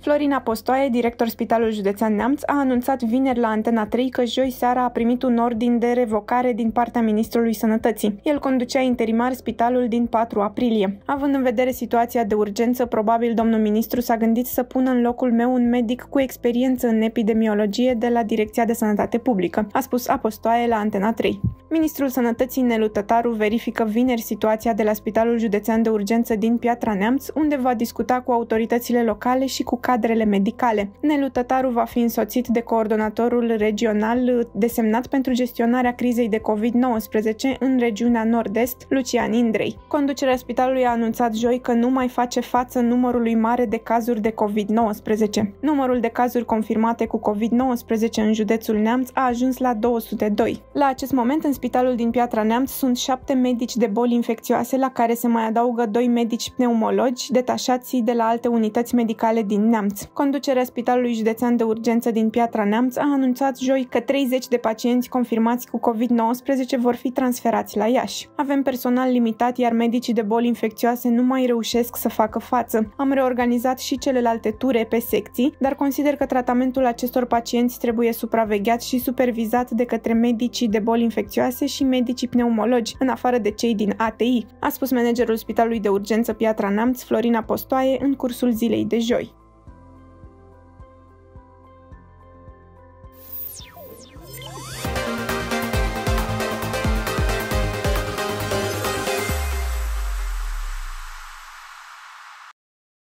Florin Apostoaie, director Spitalul Județean Neamț, a anunțat vineri la Antena 3 că joi seara a primit un ordin de revocare din partea Ministrului Sănătății. El conducea interimar spitalul din 4 aprilie. Având în vedere situația de urgență, probabil domnul ministru s-a gândit să pună în locul meu un medic cu experiență în epidemiologie de la Direcția de Sănătate Publică, a spus Apostoaie la Antena 3. Ministrul Sănătății Nelu Tătaru verifică vineri situația de la Spitalul Județean de Urgență din Piatra Neamț, unde va discuta cu autoritățile locale și cu cadrele medicale. Nelu Tătaru va fi însoțit de coordonatorul regional desemnat pentru gestionarea crizei de COVID-19 în regiunea Nord-Est, Lucian Indrei. Conducerea spitalului a anunțat joi că nu mai face față numărului mare de cazuri de COVID-19. Numărul de cazuri confirmate cu COVID-19 în județul Neamț a ajuns la 202. La acest moment, în spitalul din Piatra Neamț sunt șapte medici de boli infecțioase, la care se mai adaugă doi medici pneumologi detașați de la alte unități medicale din Neamț. Conducerea Spitalului Județean de Urgență din Piatra Neamț a anunțat joi că 30 de pacienți confirmați cu COVID-19 vor fi transferați la Iași. Avem personal limitat, iar medicii de boli infecțioase nu mai reușesc să facă față. Am reorganizat și celelalte ture pe secții, dar consider că tratamentul acestor pacienți trebuie supravegheat și supervizat de către medicii de boli infecțioase și medicii pneumologi, în afară de cei din ATI, a spus managerul Spitalului de Urgență Piatra Neamț, Florina Postoaie, în cursul zilei de joi.